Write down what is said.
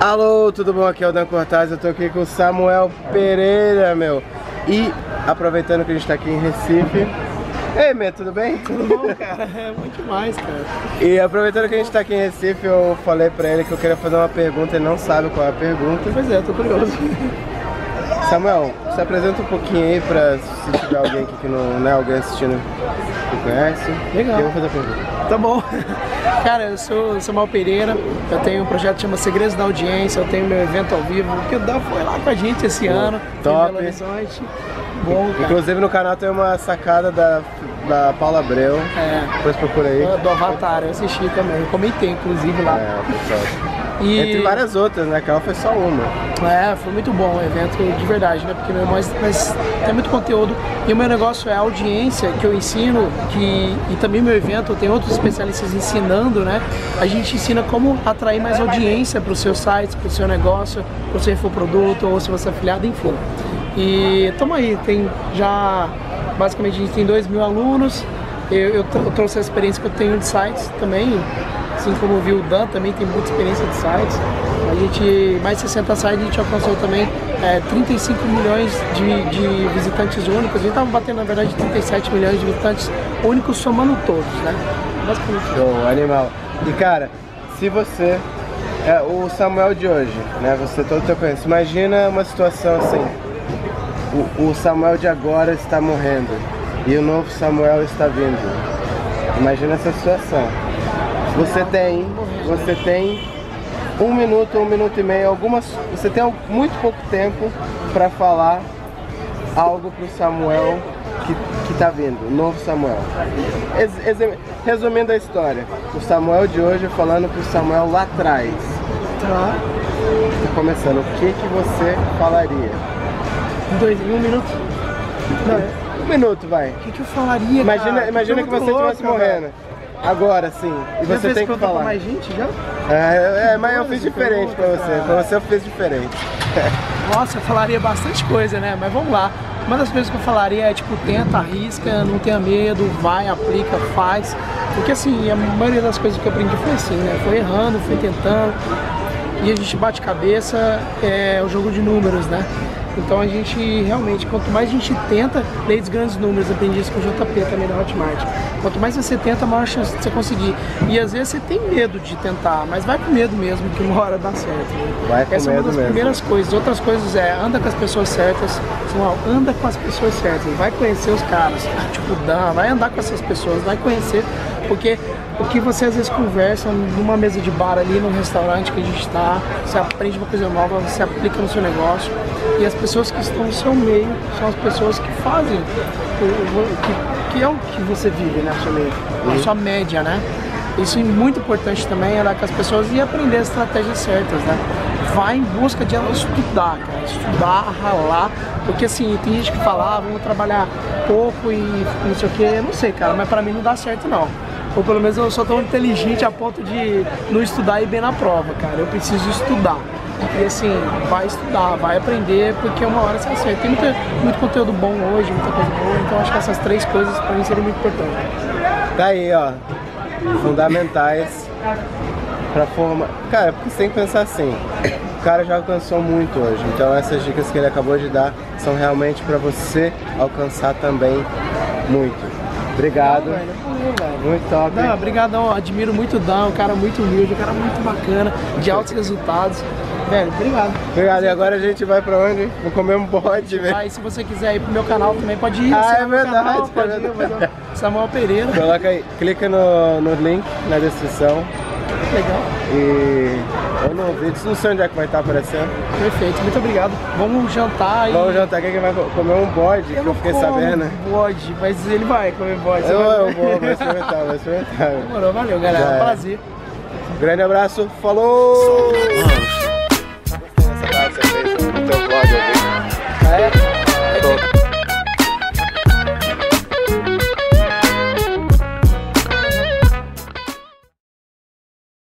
Alô, tudo bom? Aqui é o Dan Cortaz, eu tô aqui com o Samuel Pereira, meu. E aproveitando que a gente tá aqui em Recife. Ei, Mê, tudo bem? Tudo bom, cara? É muito mais, cara. E aproveitando que a gente tá aqui em Recife, eu falei pra ele que eu queria fazer uma pergunta e não sabe qual é a pergunta. Pois é, tô curioso. Samuel, se apresenta um pouquinho aí pra se tiver alguém aqui que não, não é alguém assistindo que conhece. Legal. E eu vou fazer a pergunta. Tá bom. Cara, eu sou Samuel Pereira, eu tenho um projeto que chama Segredos da Audiência, eu tenho meu evento ao vivo, que o Dan foi lá com a gente esse ano, top. em Belo Horizonte. Bom, cara. Inclusive no canal tem uma sacada da, da Paula Abreu. É. Depois procura aí. Do Avatar, eu assisti também, eu comentei inclusive lá. É, pessoal. E- Entre várias outras, né? Aquela foi só uma. É, foi muito bom o evento de verdade, né? Porque meu mas, mas tem muito conteúdo e o meu negócio é a audiência que eu ensino, que e também meu evento tem outros especialistas ensinando, né? A gente ensina como atrair mais audiência para o seu site, para o seu negócio, para o seu infoproduto ou se você é afiliado, enfim. E tamo aí, tem já basicamente a gente tem 2 mil alunos. Eu, eu, eu trouxe a experiência que eu tenho de sites também, assim como viu o Dan também tem muita experiência de sites. A gente, mais 60 sites, a gente alcançou também é, 35 milhões de, de visitantes únicos. A gente estava batendo, na verdade, 37 milhões de visitantes únicos somando todos, né? Basicamente. Show, animal. E cara, se você é o Samuel de hoje, né? Você todo teu conhece. Imagina uma situação assim. O, o Samuel de agora está morrendo e o novo Samuel está vindo. Imagina essa situação. Você tem, você tem um minuto, um minuto e meio, algumas, você tem muito pouco tempo para falar algo pro Samuel que, que tá vindo, o novo Samuel. Resumindo a história, o Samuel de hoje falando pro Samuel lá atrás. Tá. Tá começando, o que que você falaria? Dois, um minuto. Não, Um minuto, vai. o que, que eu falaria, Imagina, cara? imagina que pergunta você estivesse morrendo. Agora sim. E Já você tem que falar. mais gente já? É, é, mas eu fiz diferente pra você. cara. Pra você eu fiz diferente. Nossa, eu falaria bastante coisa, né? Mas vamos lá. Uma das coisas que eu falaria é tipo, tenta, arrisca, não tenha medo, vai, aplica, faz. Porque assim, a maioria das coisas que eu aprendi foi assim, né? Foi errando, foi tentando. E a gente bate cabeça, é o jogo de números, né? Então a gente realmente, quanto mais a gente tenta, lei dos grandes números, aprendi isso com o JP também da Hotmart. Quanto mais você tenta, maior chance de você conseguir. E às vezes você tem medo de tentar, mas vai com medo mesmo, que uma hora dá certo. Vai com Essa é uma das mesmo. primeiras coisas. Outras coisas é anda com as pessoas certas. Samuel, anda com as pessoas certas. Vai conhecer os caras. Tipo, Dan, vai andar com essas pessoas, vai conhecer. Porque o que você às vezes conversa numa mesa de bar ali, num restaurante que a gente está, você aprende uma coisa nova, você aplica no seu negócio. E as pessoas que estão no seu meio são as pessoas que fazem, que, que é o que você vive, né? seu meio, a sua média, né? Isso é muito importante também, andar com as pessoas e aprender as estratégias certas, né? Vai em busca de estudar, cara. Estudar, ralar. Porque assim, tem gente que fala, ah, vamos trabalhar pouco e não sei o que. Eu não sei, cara, mas pra mim não dá certo não. Ou pelo menos eu sou tão inteligente a ponto de não estudar e bem na prova, cara. Eu preciso estudar. E assim, vai estudar, vai aprender, porque uma hora você acerta. Tem muita, muito conteúdo bom hoje, muita coisa boa, então acho que essas três coisas pra mim seriam muito importantes. Tá aí, ó. Fundamentais pra formar. Cara, porque você tem que pensar assim. O cara já alcançou muito hoje. Então essas dicas que ele acabou de dar são realmente pra você alcançar também muito. Obrigado. Velho. Muito top. Não, obrigadão, admiro muito o Dan, um cara muito humilde, um cara muito bacana, de altos resultados. Velho, obrigado. Obrigado. E agora a gente vai pra onde? Vou comer um bode, velho. Aí se você quiser ir pro meu canal também pode ir. Ah, é verdade, canal, é pode ir, verdade. mas, ó, Samuel Pereira. Coloca aí, clica no, no link na descrição Legal. e ou no vídeo, não sei onde é que vai estar aparecendo. Perfeito, muito obrigado. Vamos jantar e. Vamos jantar aqui que vai co- comer um bode, que eu não fiquei como sabendo. bode, mas ele vai comer bode. Eu, vai- eu vou, vou experimentar, vou experimentar. Demorou, valeu, galera. Já é. Prazer. Grande abraço, falou!